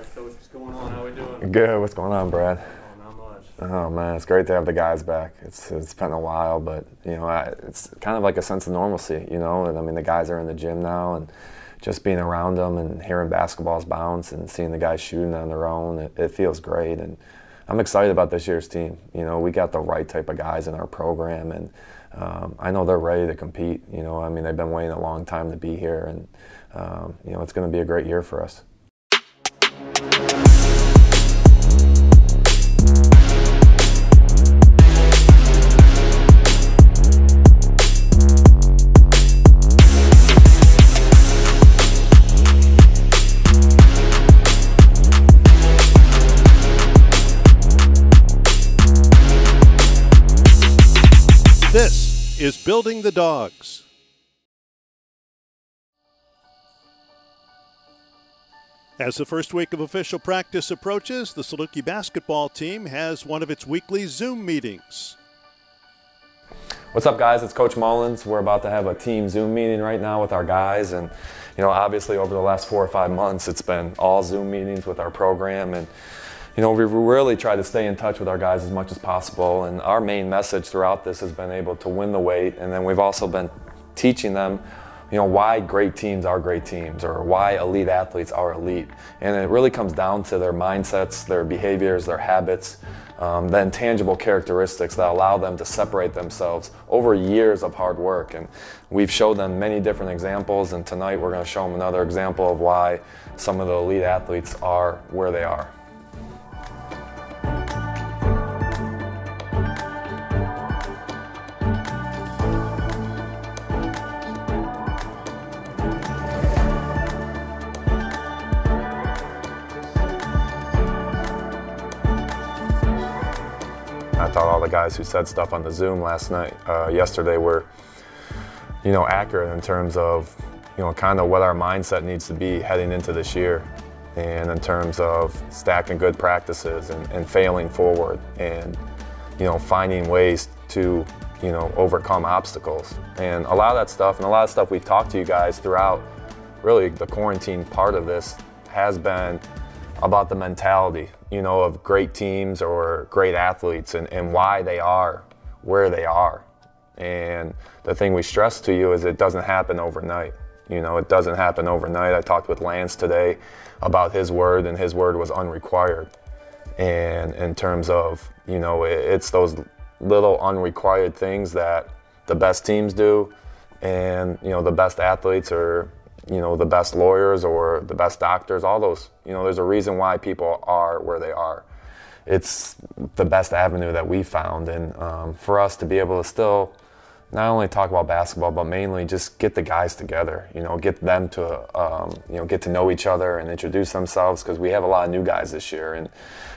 Coach, what's going on? How we doing? Good. What's going on, Brad? Oh, not much. Oh man, it's great to have the guys back. It's it's been a while, but you know, I, it's kind of like a sense of normalcy. You know, and I mean, the guys are in the gym now, and just being around them and hearing basketballs bounce and seeing the guys shooting on their own, it, it feels great. And I'm excited about this year's team. You know, we got the right type of guys in our program, and um, I know they're ready to compete. You know, I mean, they've been waiting a long time to be here, and um, you know, it's going to be a great year for us. Is Building the Dawgs. As the first week of official practice approaches, the Saluki basketball team has one of its weekly Zoom meetings. What's up, guys? It's Coach Mullins. We're about to have a team Zoom meeting right now with our guys, and you know, obviously over the last four or five months, it's been all Zoom meetings with our program, and you know, we've really try to stay in touch with our guys as much as possible. And our main message throughout this has been able to win the wait, and then we've also been teaching them you know why great teams are great teams or why elite athletes are elite. And it really comes down to their mindsets their behaviors their habits um, the intangible characteristics that allow them to separate themselves over years of hard work. And we've showed them many different examples. And tonight we're going to show them another example of why some of the elite athletes are where they are all the guys who said stuff on the Zoom last night, uh, yesterday, were, you know, accurate in terms of, you know, kind of what our mindset needs to be heading into this year, and in terms of stacking good practices and, and failing forward, and you know, finding ways to, you know, overcome obstacles, and a lot of that stuff, and a lot of stuff we've talked to you guys throughout, really the quarantine part of this has been about the mentality, you know, of great teams or great athletes and, and why they are where they are. And the thing we stress to you is it doesn't happen overnight. You know, it doesn't happen overnight. I talked with Lance today about his word, and his word was unrequired. And in terms of, you know, it's those little unrequired things that the best teams do, and, you know, the best athletes are you know the best lawyers or the best doctors all those you know there's a reason why people are where they are. It's the best avenue that we found. And um, for us to be able to still not only talk about basketball but mainly just get the guys together you know get them to um, you know get to know each other and introduce themselves because we have a lot of new guys this year. And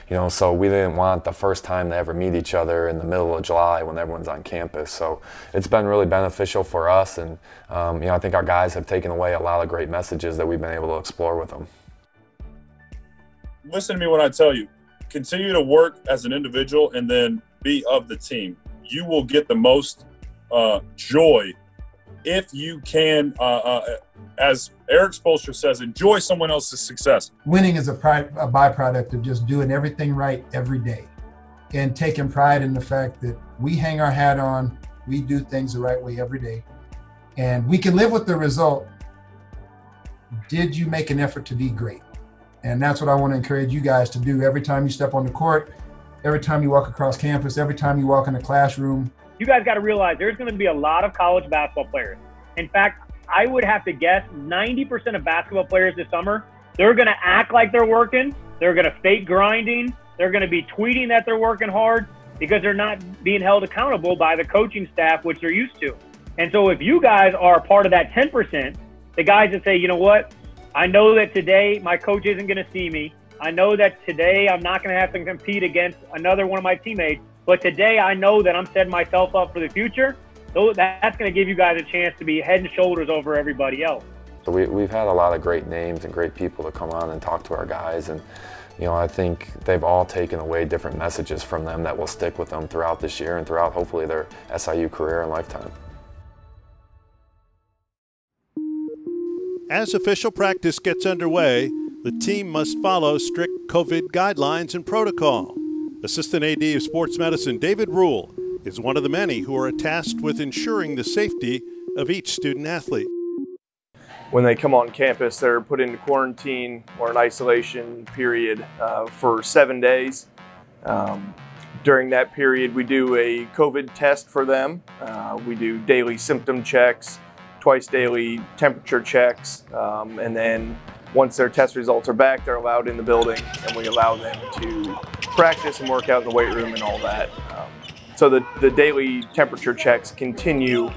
you know so we didn't want the first time they ever meet each other in the middle of july when everyone's on campus. So it's been really beneficial for us. And um, you know i think our guys have taken away a lot of great messages that we've been able to explore with them. Listen to me when i tell you continue to work as an individual and then be of the team. You will get the most uh, joy if you can, uh, uh, as Erik Spoelstra says, enjoy someone else's success. Winning is a, pride, a byproduct of just doing everything right every day and taking pride in the fact that we hang our hat on, we do things the right way every day, and we can live with the result. Did you make an effort to be great? And that's what I want to encourage you guys to do every time you step on the court, every time you walk across campus, every time you walk in a classroom you guys got to realize there's going to be a lot of college basketball players. In fact, I would have to guess 90% of basketball players this summer, they're going to act like they're working. They're going to fake grinding. They're going to be tweeting that they're working hard because they're not being held accountable by the coaching staff, which they're used to. And so if you guys are part of that 10%, the guys that say, you know what, I know that today my coach isn't going to see me. I know that today I'm not going to have to compete against another one of my teammates. But today, I know that I'm setting myself up for the future. So that's going to give you guys a chance to be head and shoulders over everybody else. So we, we've had a lot of great names and great people to come on and talk to our guys. And, you know, I think they've all taken away different messages from them that will stick with them throughout this year and throughout hopefully their SIU career and lifetime. As official practice gets underway, the team must follow strict COVID guidelines and protocol. Assistant AD of Sports Medicine David Rule is one of the many who are tasked with ensuring the safety of each student athlete. When they come on campus, they're put into quarantine or an isolation period uh, for seven days. Um, during that period, we do a COVID test for them. Uh, we do daily symptom checks, twice daily temperature checks, um, and then once their test results are back, they're allowed in the building, and we allow them to practice and work out in the weight room and all that. Um, so the, the daily temperature checks continue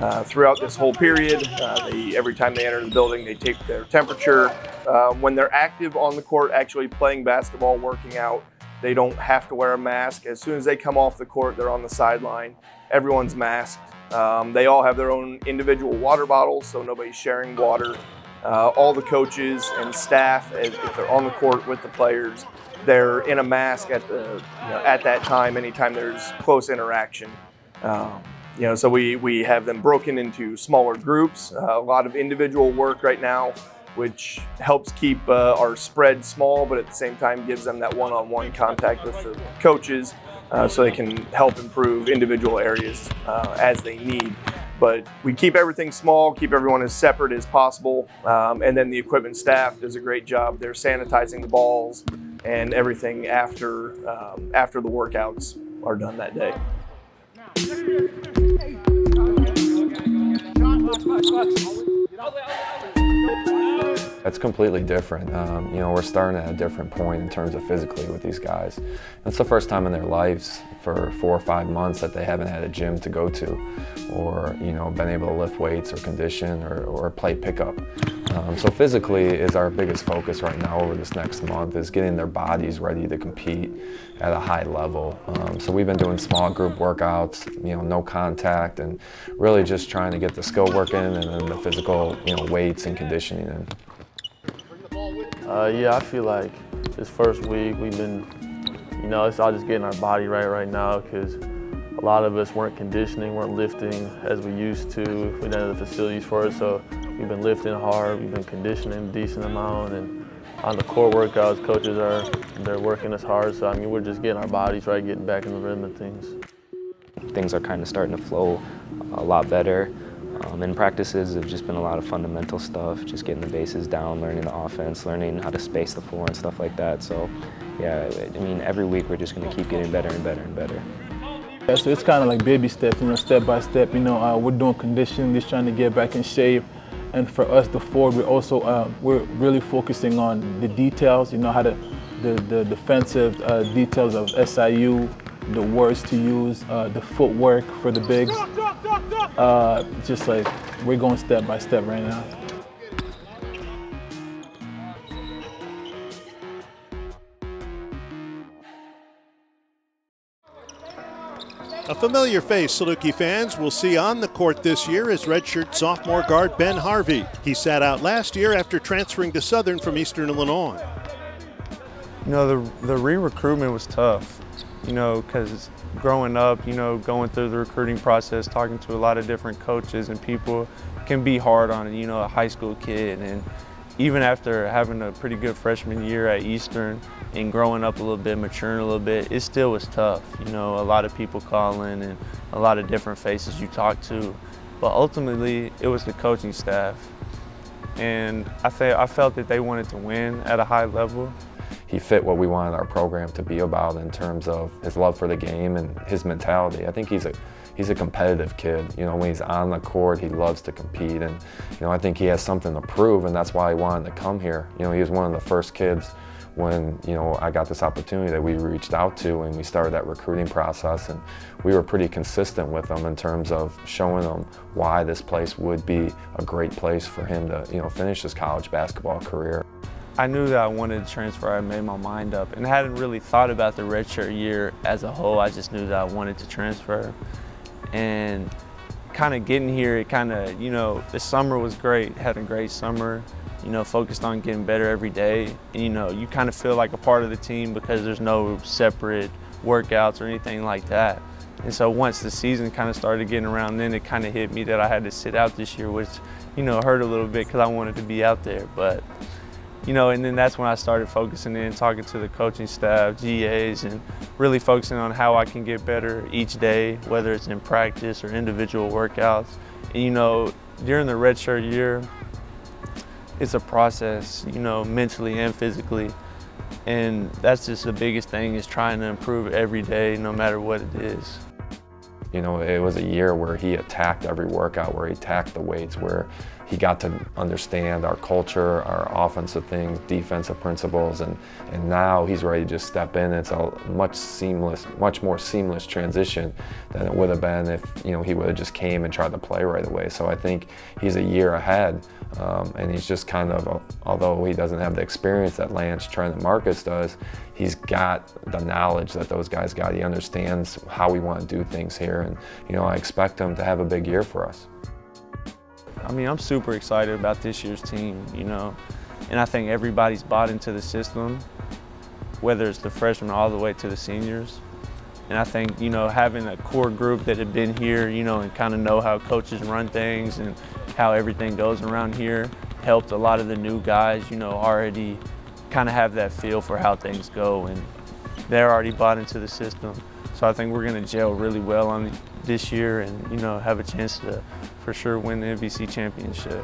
uh, throughout this whole period. Uh, they, every time they enter the building, they take their temperature. Uh, when they're active on the court, actually playing basketball, working out, they don't have to wear a mask. As soon as they come off the court, they're on the sideline. Everyone's masked. Um, they all have their own individual water bottles, so nobody's sharing water. Uh, all the coaches and staff, if they're on the court with the players, they're in a mask at the you know, at that time. Anytime there's close interaction, um, you know, so we we have them broken into smaller groups. Uh, a lot of individual work right now which helps keep uh, our spread small, but at the same time gives them that one-on-one contact with the coaches uh, so they can help improve individual areas uh, as they need. But we keep everything small, keep everyone as separate as possible, um, and then the equipment staff does a great job. They're sanitizing the balls and everything after um, after the workouts are done that day. It's completely different. Um, you know, we're starting at a different point in terms of physically with these guys. It's the first time in their lives for four or five months that they haven't had a gym to go to or, you know, been able to lift weights or condition or, or play pickup. Um, so physically is our biggest focus right now over this next month is getting their bodies ready to compete at a high level. Um, so we've been doing small group workouts, you know, no contact and really just trying to get the skill work in and then the physical, you know, weights and conditioning in. Uh, yeah, I feel like this first week we've been, you know, it's all just getting our body right right now because a lot of us weren't conditioning, weren't lifting as we used to. We didn't have the facilities for it, so we've been lifting hard, we've been conditioning a decent amount, and on the core workouts, coaches are they're working us hard. So I mean, we're just getting our bodies right, getting back in the rhythm of things. Things are kind of starting to flow a lot better. Um, and practices have just been a lot of fundamental stuff, just getting the bases down, learning the offense, learning how to space the floor and stuff like that. So, yeah, I mean, every week we're just going to keep getting better and better and better. Yeah, so it's kind of like baby steps, you know, step by step. You know, uh, we're doing conditioning, just trying to get back in shape. And for us, the forward, we're also uh, we're really focusing on the details. You know, how to the the defensive uh, details of SIU, the words to use, uh, the footwork for the bigs. Uh, just like we're going step by step right now. A familiar face Saluki fans will see on the court this year is redshirt sophomore guard Ben Harvey. He sat out last year after transferring to Southern from Eastern Illinois. You know, the, the re-recruitment was tough, you know, because growing up, you know, going through the recruiting process, talking to a lot of different coaches and people can be hard on, you know, a high school kid. And even after having a pretty good freshman year at Eastern and growing up a little bit, maturing a little bit, it still was tough. You know, a lot of people calling and a lot of different faces you talk to. But ultimately, it was the coaching staff. And I, th I felt that they wanted to win at a high level. He fit what we wanted our program to be about in terms of his love for the game and his mentality. I think he's a he's a competitive kid. You know, when he's on the court, he loves to compete, and you know, I think he has something to prove, and that's why he wanted to come here. You know, he was one of the first kids when you know I got this opportunity that we reached out to and we started that recruiting process and we were pretty consistent with them in terms of showing them why this place would be a great place for him to you know finish his college basketball career. I knew that I wanted to transfer. I made my mind up and I hadn't really thought about the redshirt year as a whole. I just knew that I wanted to transfer and kind of getting here, it kind of, you know, the summer was great, had a great summer, you know, focused on getting better every day. And, you know, you kind of feel like a part of the team because there's no separate workouts or anything like that. And so once the season kind of started getting around, then it kind of hit me that I had to sit out this year, which, you know, hurt a little bit because I wanted to be out there. But you know, and then that's when I started focusing in, talking to the coaching staff, GAs, and really focusing on how I can get better each day, whether it's in practice or individual workouts. And, you know, during the redshirt year, it's a process, you know, mentally and physically. And that's just the biggest thing is trying to improve every day, no matter what it is. You know, it was a year where he attacked every workout, where he attacked the weights, where he got to understand our culture, our offensive things, defensive principles, and, and now he's ready to just step in. It's a much seamless, much more seamless transition than it would have been if you know he would have just came and tried to play right away. So I think he's a year ahead, um, and he's just kind of, although he doesn't have the experience that Lance Trent and Marcus does, he's got the knowledge that those guys got. He understands how we want to do things here, and you know I expect him to have a big year for us. I mean, I'm super excited about this year's team, you know, and I think everybody's bought into the system, whether it's the freshmen all the way to the seniors. And I think, you know, having a core group that had been here, you know, and kind of know how coaches run things and how everything goes around here helped a lot of the new guys, you know, already kind of have that feel for how things go. And they're already bought into the system. So I think we're going to gel really well on this year and, you know, have a chance to for sure win the MVC championship.